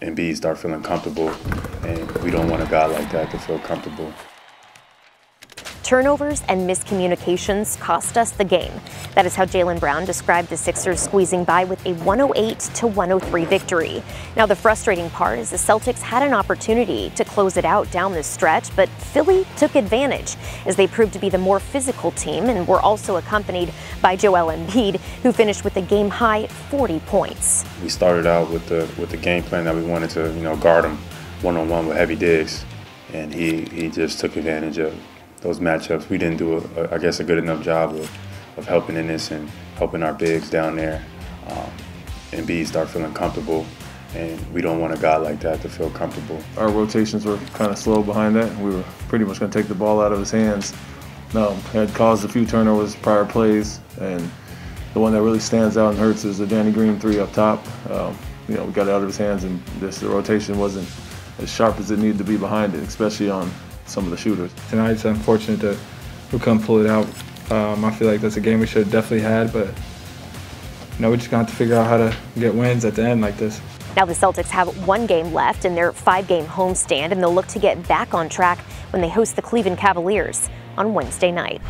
Embiid start feeling comfortable, and we don't want a guy like that to feel comfortable. Turnovers and miscommunications cost us the game. That is how Jaylen Brown described the Sixers squeezing by with a 108 to 103 victory. Now, the frustrating part is the Celtics had an opportunity to close it out down the stretch, but Philly took advantage as they proved to be the more physical team and were also accompanied by Joel Embiid, who finished with a game high 40 points. We started out with the with the game plan that we wanted to, you know, guard him one on one with heavy digs, and he he just took advantage of those matchups. We didn't do, I guess, a good enough job of, of helping in this and helping our bigs down there um, Embiid start feeling comfortable. And we don't want a guy like that to feel comfortable. Our rotations were kind of slow behind that. We were pretty much going to take the ball out of his hands. No, had caused a few turnovers prior plays, and the one that really stands out and hurts is the Danny Green three up top. Um, you know, we got it out of his hands, and this the rotation wasn't as sharp as it needed to be behind it, especially on some of the shooters. Tonight it's unfortunate that we couldn't pull it out. Um, I feel like that's a game we should have definitely had, but you know, we just got to figure out how to get wins at the end like this. Now the Celtics have one game left in their five-game homestand, and they'll look to get back on track when they host the Cleveland Cavaliers on Wednesday night.